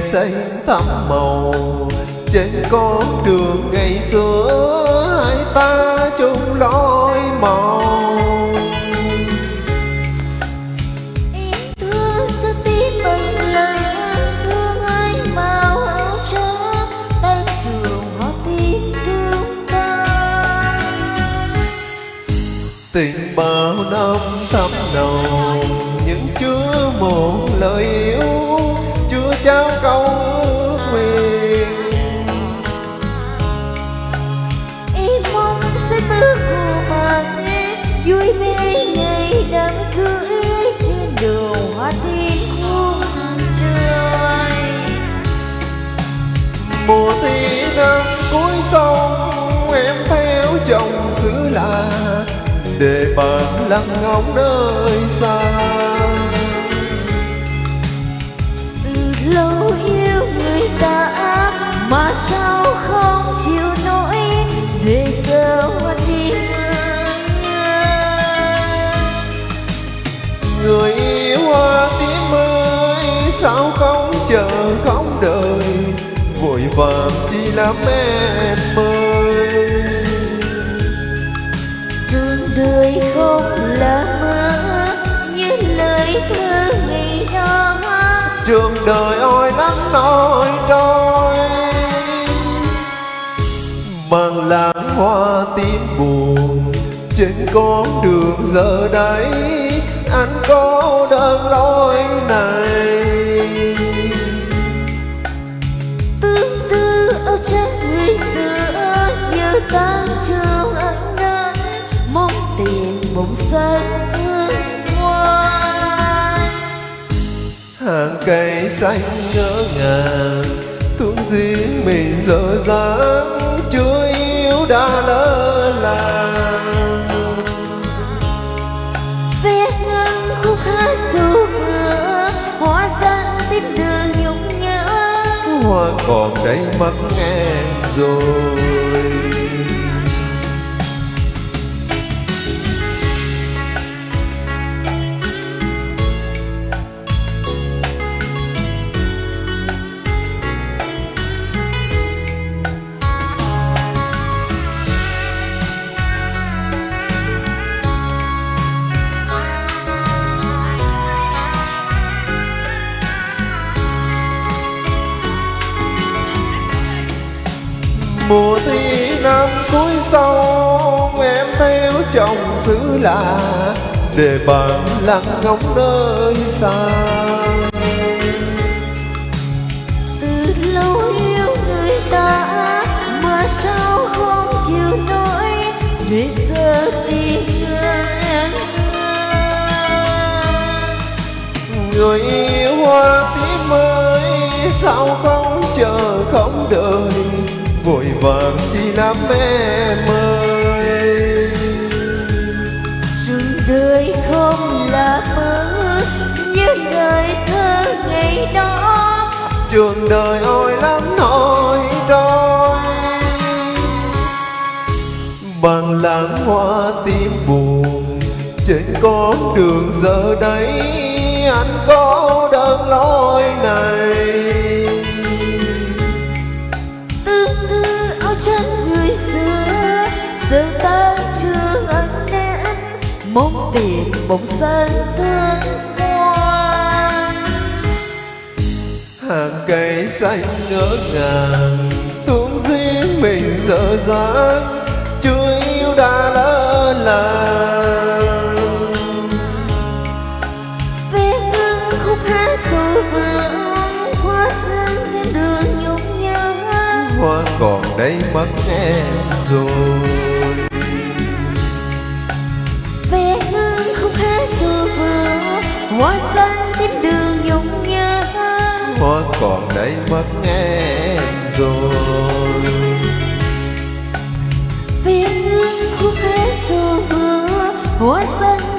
xanh thắm màu. Trên con đường ngày xưa hai ta chung lối màu tình bao năm thắm nồng những chứa một lời yêu trao câu ước nguyện. Em mong sẽ bước của nghe vui vẻ ngày đám cưới trên đường hoa tim khung trời. Mùa thi năm cuối sông em theo chồng xứ lạ để bạn lặng ngóng nơi xa vội vàng chỉ làm em ơi. Trường đời không là mơ như lời thơ ngày đó trường đời ôi nắng nổi trôi mang làng hoa tím buồn. Trên con đường giờ đây anh có đơn lối này bụng xanh thương hoa hàng cây xanh ngỡ ngàng thương riêng mình dở dáng chưa yêu đã lỡ làng. Ve ngân khúc hát ru vừa hoa xanh tim đường nhung nhớ hoa còn đây mất ngang rồi mùa thi năm cuối sông em theo chồng xứ lạ để bạn lặng ngóng nơi xa. Từ lâu yêu người ta mà sao không chịu nổi để giờ tìm người người yêu hoa tím ơi sao không chờ không vàng chỉ làm em ơi rừng đời không là mơ như đời thơ ngày đó. Trường đời ôi lắm nỗi trôi bằng làng hoa tím buồn trên con đường giờ đây anh có đơn lối này mong tìm bóng xanh thương hoa. Hàng cây xanh ngỡ ngàng thương riêng mình dở dáng chưa yêu đã lỡ làng. Ve ngân khúc hát ru vương hoa hương thêm đường nhung nhớ hoa còn đây mất em rồi hoa xanh thêm đường nhung nhớ. Hoa còn đây mất em rồi. Ve hương khúc hát ru vương hoa xanh